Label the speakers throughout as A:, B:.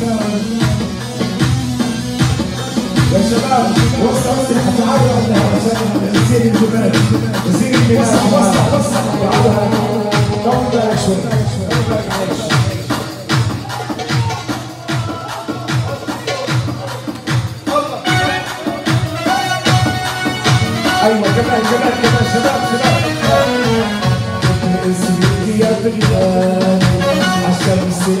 A: يا شباب وسع وسع تعالوا عشان نسير الجمال نسير البلاد وسع وسع وسع تعالوا قوم أيوه كمان كمان كمان شباب شباب اسمي يا بلاد عشان نسير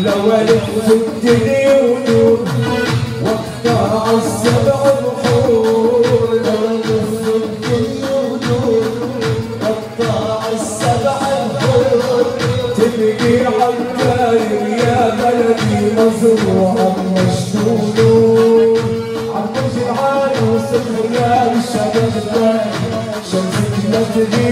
A: لو الأول والدنيا ونور وقتها السبع بحور لو الأول والدنيا ونور وقتها السبع بحور تبكي عالداير يا بلدي مزروعة مشلول. عالمجرعان وسخيان شمس شمسك لا تغيب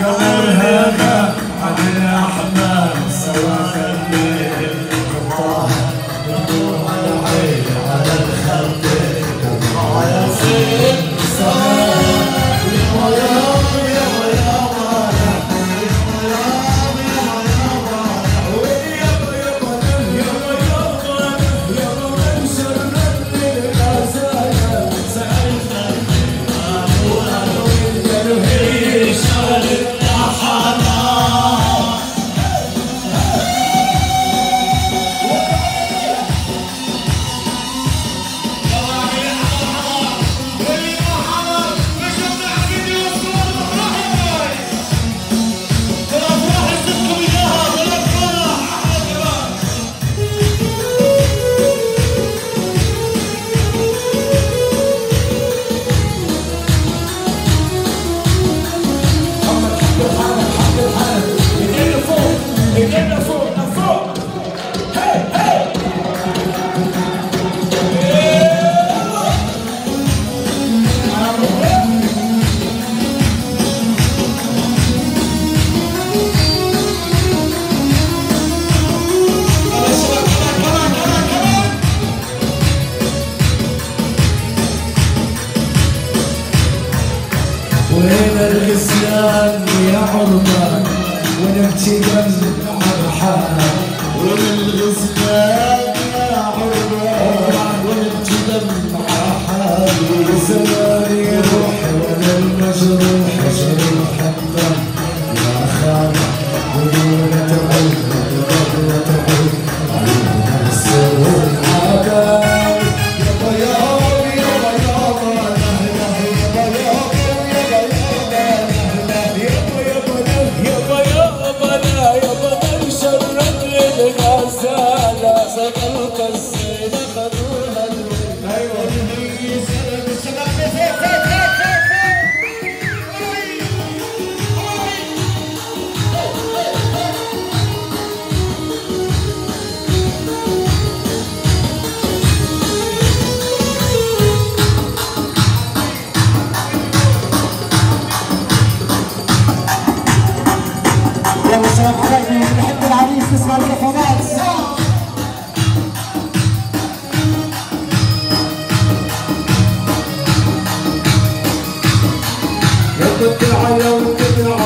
A: قمرها ما عن الاحلام سوا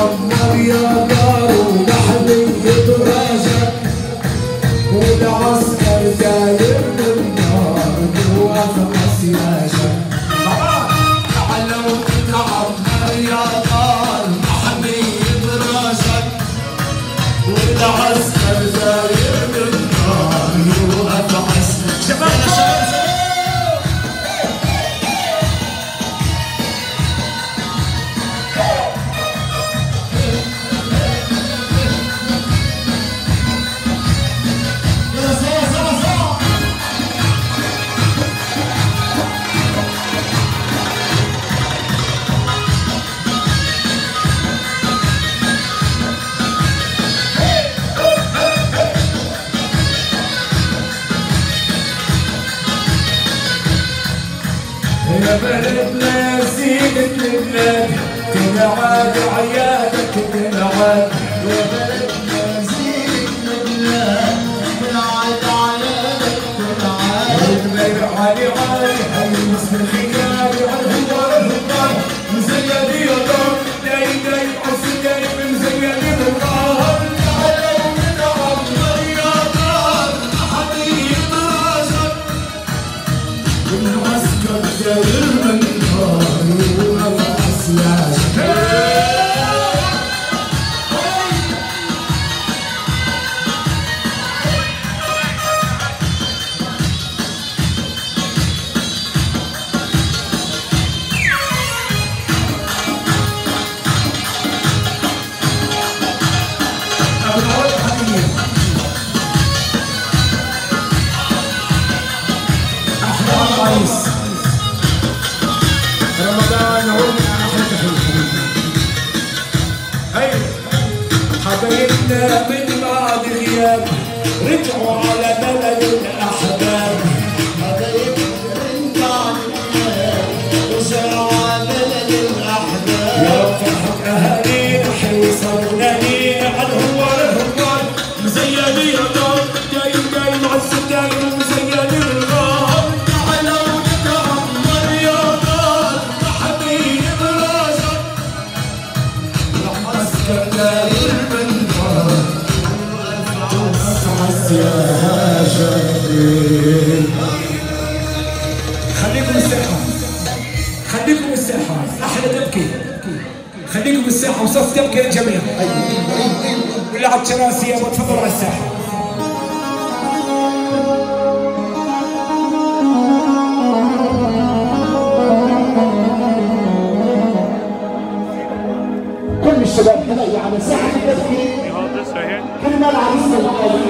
A: عمر يا
B: دار ونحن نتراجع
A: والعسكر داير بالنار وافقس يا شب حلوة عمر يا داير بالنار وافقس شباب بلدنا زينة البلاد تنعاد عيالك تنعاد يا بلدنا زينة البلاد تنعاد عيالك تنعاد المير علي علي حبايبنا من بعد غياب. رجعوا على يا خليكم الساحة. خليكم الساحة. أحلى تبكي. خليكم الساحة وصف تبكي للجميع واللي على الشراسية وتفضل على الساحة.
C: كل الشباب حبايبي على ساحة
D: here.
C: كلمة العريس.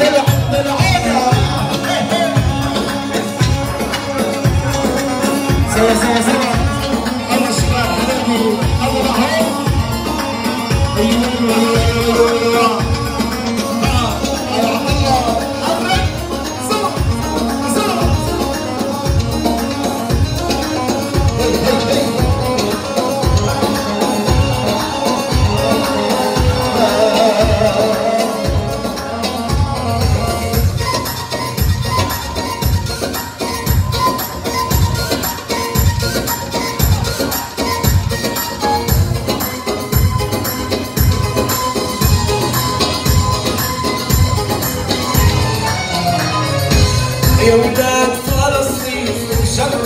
C: say, say, say.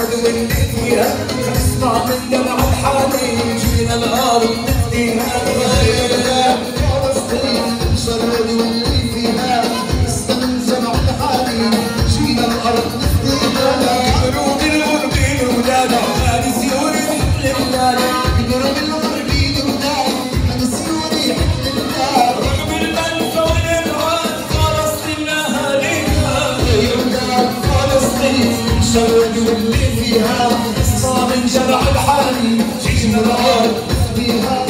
C: الورد والندية نسمع من دمع
E: الحاني
C: يجينا الغار ونفديها الغير وسط
E: الورد والندية الشبك واللي فيها
C: صار من شبع الحالي شيش مرار
E: فيها.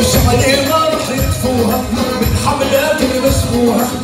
C: وشعري ما رح يطفوها من حملات المسموعه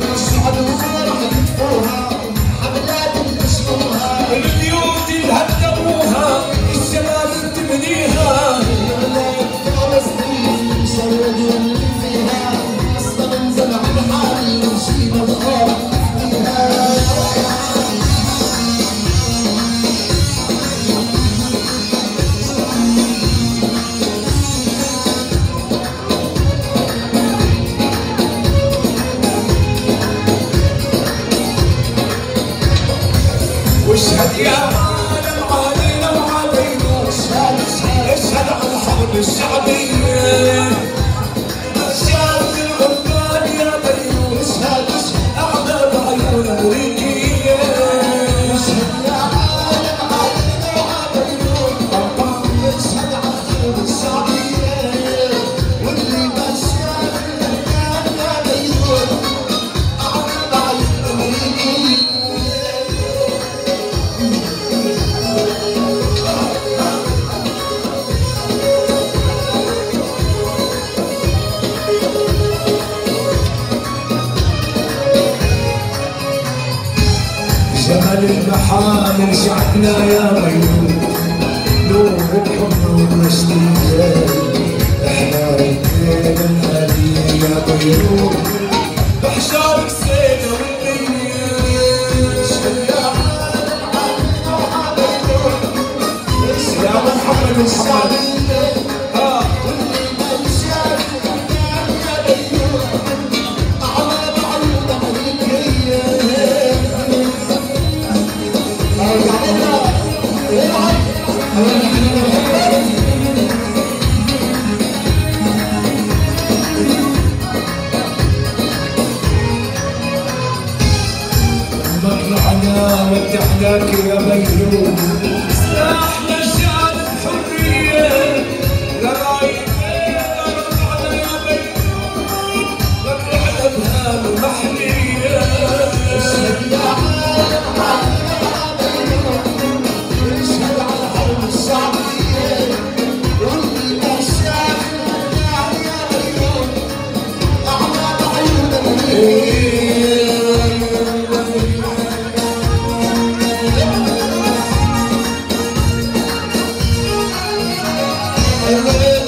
C: Hallelujah.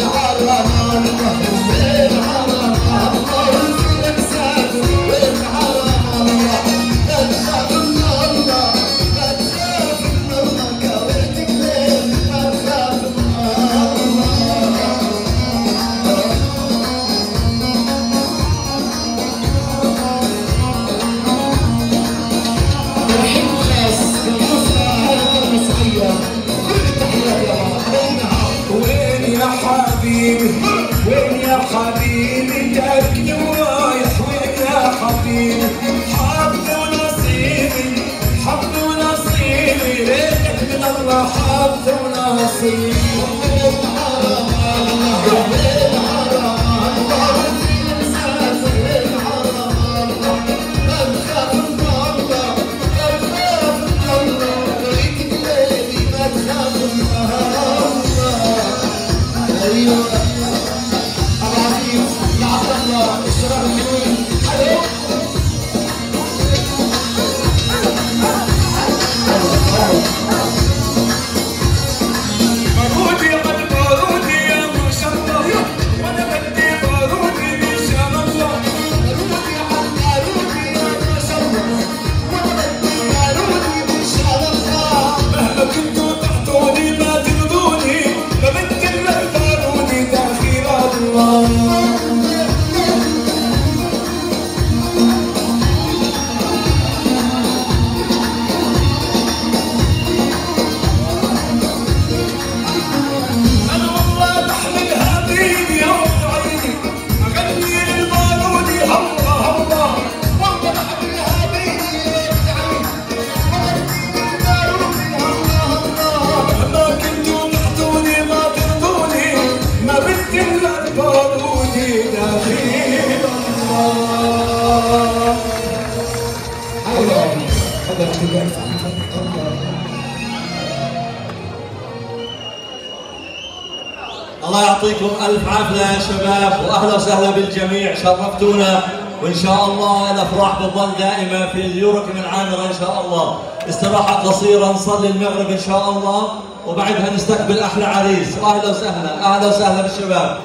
C: أهلا وسهلا بالجميع شرفتونا. وإن شاء الله الأفراح بتظل دائمة في اليوركن عامره إن شاء الله. استراحة قصيرة نصلي المغرب إن شاء الله. وبعدها نستقبل أحلى عريس. أهلا وسهلا أهلا وسهلا بالشباب.